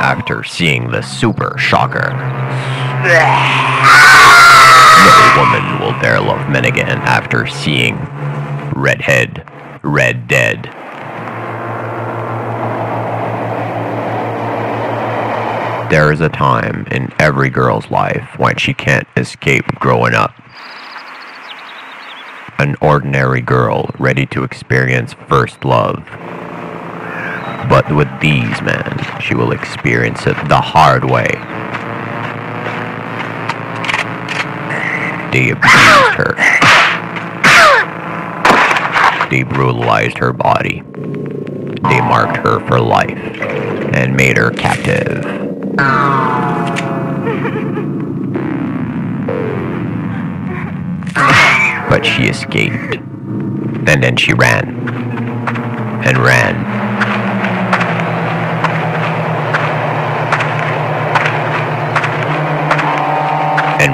after seeing the super shocker. No woman will dare love men again after seeing Redhead, Red Dead. There is a time in every girl's life when she can't escape growing up. An ordinary girl ready to experience first love. But with these men, she will experience it the hard way. They abused her. They brutalized her body. They marked her for life and made her captive. But she escaped. And then she ran. And ran.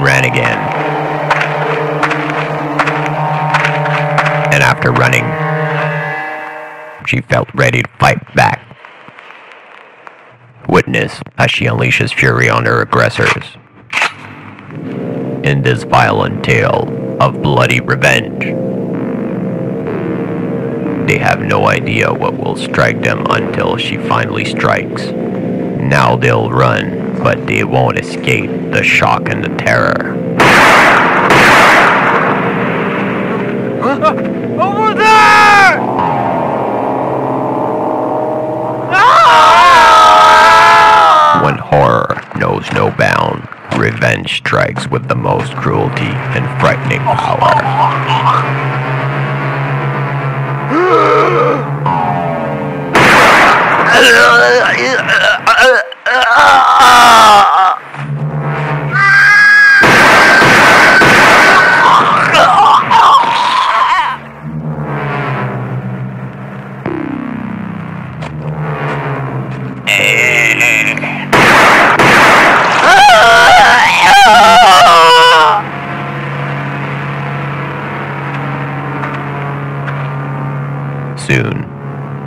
Ran again. And after running, she felt ready to fight back. Witness as she unleashes fury on her aggressors. In this violent tale of bloody revenge, they have no idea what will strike them until she finally strikes. Now they'll run, but they won't escape the shock and the terror. Uh, over there! Ah! When horror knows no bound, revenge strikes with the most cruelty and frightening power. Soon,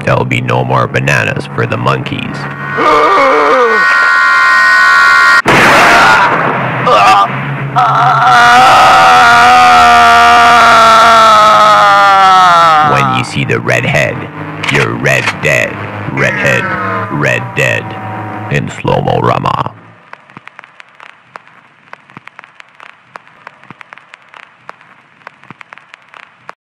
there'll be no more bananas for the monkeys. see the redhead, you're red dead. Redhead, red dead. In slow mo rama.